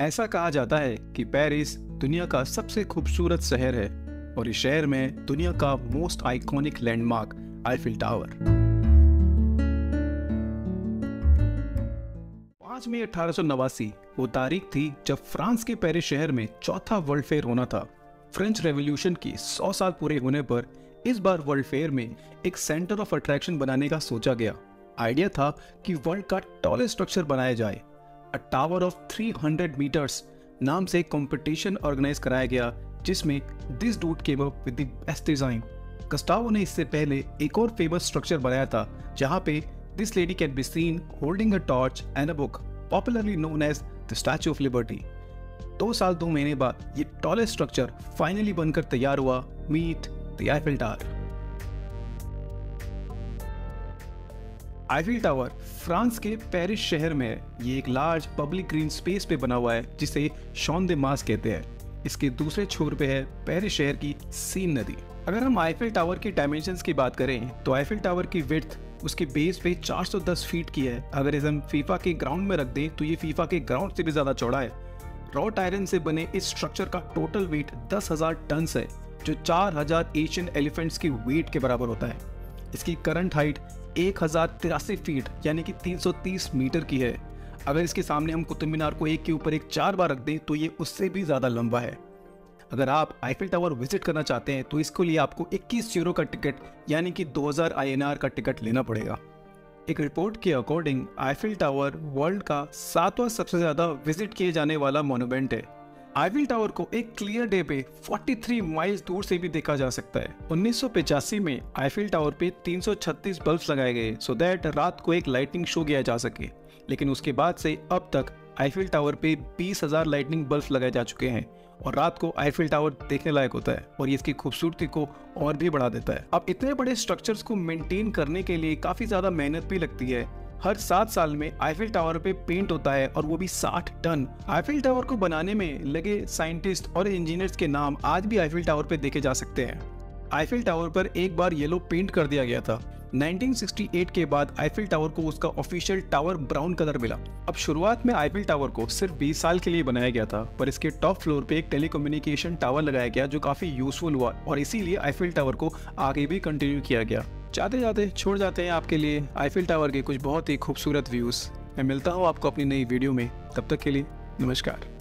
ऐसा कहा जाता है कि पेरिस दुनिया का सबसे खूबसूरत शहर है और इस शहर में दुनिया का most iconic landmark Eiffel tower पाँच मई अठारह सौ नवासी, वो तारीख थी जब फ्रांस के पेरिस शहर में चौथा वर्ल्ड फेयर होना था। फ्रेंच रेवोल्यूशन की 100 साल पूरे होने पर इस बार वर्ल्ड फेयर में एक सेंटर ऑफ़ अट्रैक्शन बनाने का सोचा गया। आइडिया था कि वर्ल्ड का टॉलेस्ट स्ट्रक्चर बनाया जाए। अ टावर ऑफ़ 300 मीटर्स नाम से कंपटीशन ऑर्गेनाइज कराया गया, जिसमें this dude came up with the best design Gustavo ने इससे पहले एक और फ़ेमस स्ट्रक्चर बनाया था, जहाँ पे this lady can be seen holding a torch and a book popularly known as the Statue of Liberty दो साल, दो महीने बाद ये टॉलेस्ट स्ट्रक्चर फाइनली बनकर तैयार हुआ meet the Eiffel Tower Eiffel Tower, France के पेरिस शहर में है। ये एक लार्ज पब्लिक ग्रीन स्पेस पे बना हुआ है, जिसे शॉन दे मास कहते हैं। इसके दूसरे छोर पे है पेरिस शहर की सीन नदी। अगर हम आईफिल टावर के डायमेंशंस की बात करें तो आईफिल टावर की विड्थ उसके बेस पे 410 फीट की है। अगर इसे हम फीफा के ग्राउंड में रख दें तो ये फीफा के ग्राउंड से भी ज़्यादा चौड़ा है। रॉट आयरन से बने इस स्ट्रक्चर का टोटल वेट दस हज़ार टन है, जो चार हज़ार एशियन एलिफेंट्स की वेट के बराबर होता है। इसकी करंट हाइट एक हज़ार तिरासी फीट, यानी कि 330 मीटर की है। अगर इसके सामने हम कुतुब मीनार को एक के ऊपर एक चार बार रख दें तो ये उससे भी ज़्यादा लंबा है। अगर आप आईफिल टावर विज़िट करना चाहते हैं तो इसके लिए आपको 21 यूरो का टिकट, यानी कि 2000 आईएनआर का टिकट लेना पड़ेगा। एक रिपोर्ट के अकॉर्डिंग आईफिल टावर वर्ल्ड का सातवां सबसे ज़्यादा विज़िट किए जाने वाला मोन्यूमेंट है। आईफिल टावर को एक क्लियर डे पे 43 माइल्स दूर से भी देखा जा सकता है। उन्नीस में आईफिल टावर पे 336 बल्ब लगाए गए सो दैट रात को एक लाइटिंग शो किया जा सके। लेकिन उसके बाद से अब तक आईफिल टावर पे बीस हज़ार लाइटनिंग बल्ब लगाए जा चुके हैं और रात को आईफिल टावर देखने लायक होता है और ये इसकी खूबसूरती को और भी बढ़ा देता है। अब इतने बड़े स्ट्रक्चर्स को मेंटेन करने के लिए काफ़ी ज़्यादा मेहनत भी लगती है। हर सात साल में आईफिल टावर पे पेंट होता है और वो भी साठ टन। आईफिल टावर को बनाने में लगे साइंटिस्ट और इंजीनियर्स के नाम आज भी आईफिल टावर पे देखे जा सकते हैं। आईफिल टावर पर एक बार येलो पेंट कर दिया गया था। 1968 के बाद आईफिल टावर को उसका ऑफिशियल टावर ब्राउन कलर मिला। अब शुरुआत में आईफिल टावर को सिर्फ़ 20 साल के लिए बनाया गया था, पर इसके टॉप फ्लोर पे एक टेलीकम्युनिकेशन टावर लगाया गया जो काफ़ी यूजफुल हुआ और इसीलिए आईफिल टावर को आगे भी कंटिन्यू किया गया। जाते जाते छोड़ जाते हैं आपके लिए आईफिल टावर के कुछ बहुत ही खूबसूरत व्यूज़ मैं मिलता हूँ आपको अपनी नई वीडियो में। तब तक के लिए नमस्कार।